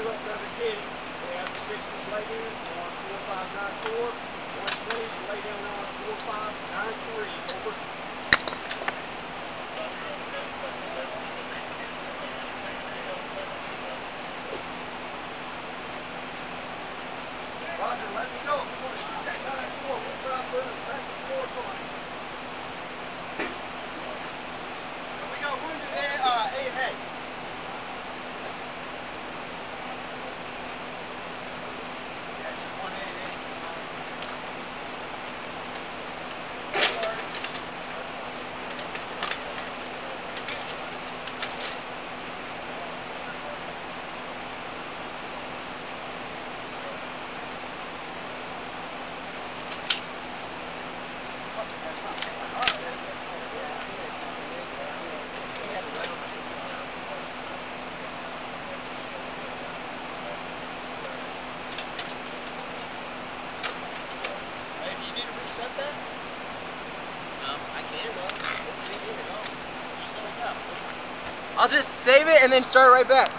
Phillips under Kenny. They have the 60s laid in on 4594. 120 is laid down on 4593. Over. Roger, let me know if you want to shoot that 9-4. We'll try to move. I'll just save it and then start right back.